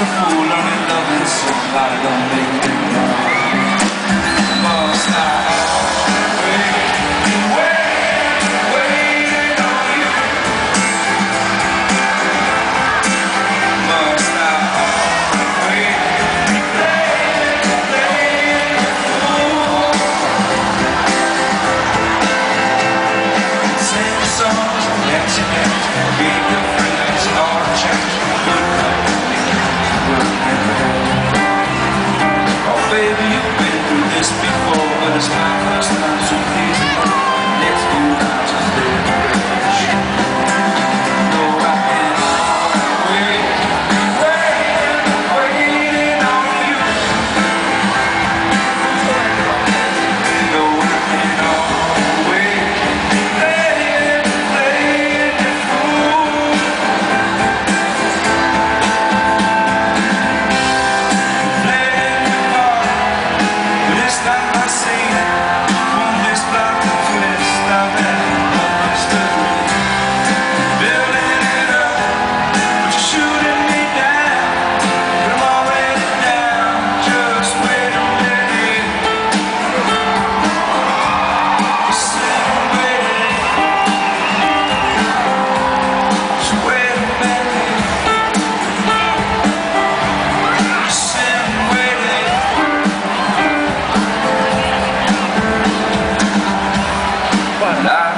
a fool, learning loving so I don't make it. baby. mandar